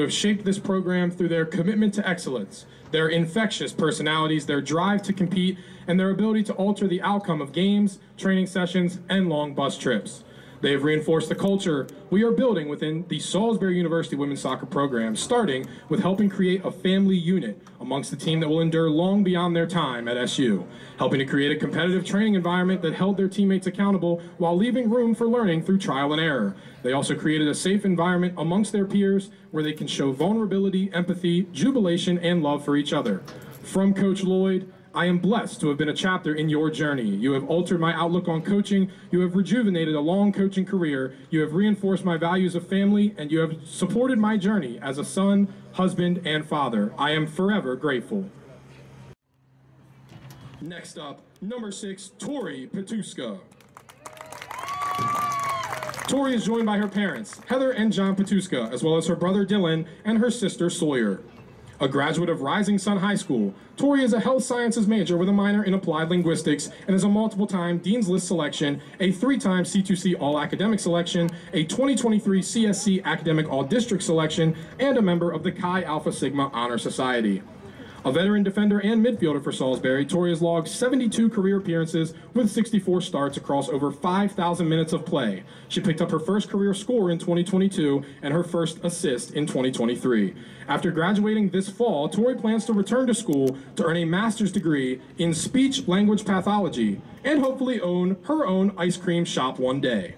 who have shaped this program through their commitment to excellence, their infectious personalities, their drive to compete, and their ability to alter the outcome of games, training sessions, and long bus trips. They have reinforced the culture we are building within the Salisbury University women's soccer program, starting with helping create a family unit amongst the team that will endure long beyond their time at SU, helping to create a competitive training environment that held their teammates accountable while leaving room for learning through trial and error. They also created a safe environment amongst their peers where they can show vulnerability, empathy, jubilation, and love for each other. From Coach Lloyd, I am blessed to have been a chapter in your journey. You have altered my outlook on coaching. You have rejuvenated a long coaching career. You have reinforced my values of family, and you have supported my journey as a son, husband, and father. I am forever grateful. Next up, number six, Tori Pietuszka. Tori is joined by her parents, Heather and John Pietuszka, as well as her brother Dylan and her sister Sawyer. A graduate of Rising Sun High School, Tori is a health sciences major with a minor in applied linguistics and is a multiple time Dean's List selection, a three time C2C All Academic selection, a 2023 CSC Academic All District selection, and a member of the Chi Alpha Sigma Honor Society. A veteran defender and midfielder for Salisbury, Tori has logged 72 career appearances with 64 starts across over 5,000 minutes of play. She picked up her first career score in 2022 and her first assist in 2023. After graduating this fall, Tori plans to return to school to earn a master's degree in speech language pathology and hopefully own her own ice cream shop one day.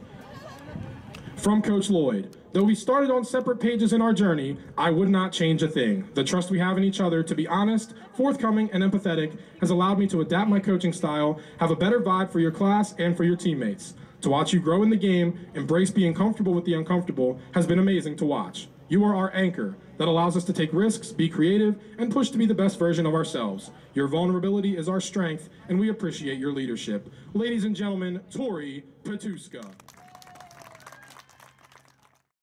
From Coach Lloyd, Though we started on separate pages in our journey, I would not change a thing. The trust we have in each other to be honest, forthcoming, and empathetic has allowed me to adapt my coaching style, have a better vibe for your class and for your teammates. To watch you grow in the game, embrace being comfortable with the uncomfortable, has been amazing to watch. You are our anchor that allows us to take risks, be creative, and push to be the best version of ourselves. Your vulnerability is our strength, and we appreciate your leadership. Ladies and gentlemen, Tori Pietuszka.